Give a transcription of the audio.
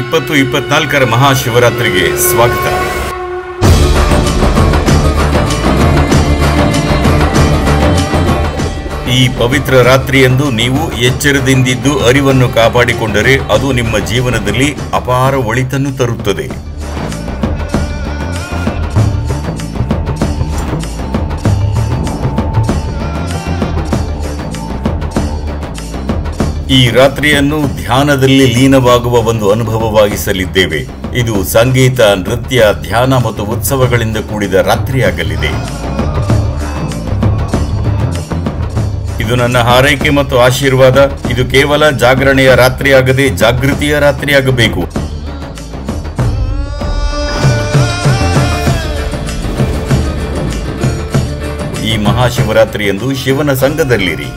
ಇಪ್ಪತ್ತು ಇಪ್ಪತ್ನಾಲ್ಕರ ಮಹಾಶಿವರಾತ್ರಿಗೆ ಸ್ವಾಗತ. ಈ ಪವಿತ್ರ ರಾತ್ರಿಯಂದು ನೀವು ಎಚ್ಚರದಿಂದಿದ್ದು ಅರಿವನ್ನು ಕಾಪಾಡಿಕೊಂಡರೆ ಅದು ನಿಮ್ಮ ಜೀವನದಲ್ಲಿ ಅಪಾರ ಒಳಿತನ್ನು ತರುತ್ತದೆ. ಈ ರಾತ್ರಿಯನ್ನು ಧ್ಯಾನದಲ್ಲಿ ಲೀನವಾಗುವ ಒಂದು ಅನುಭವವಾಗಿಸಲಿದ್ದೇವೆ. ಇದು ಸಂಗೀತ, ನೃತ್ಯ, ಧ್ಯಾನ ಮತ್ತು ಉತ್ಸವಗಳಿಂದ ಕೂಡಿದ ರಾತ್ರಿಯಾಗಲಿದೆ. ಇದು ನನ್ನ ಹಾರೈಕೆ ಮತ್ತು ಆಶೀರ್ವಾದ. ಇದು ಕೇವಲ ಜಾಗರಣೆಯ ರಾತ್ರಿಯಾಗದೆ ಜಾಗೃತಿಯ ರಾತ್ರಿಯಾಗಬೇಕು. ಈ ಮಹಾಶಿವರಾತ್ರಿಯಂದು ಶಿವನ ಸಂಘದಲ್ಲಿರಿ.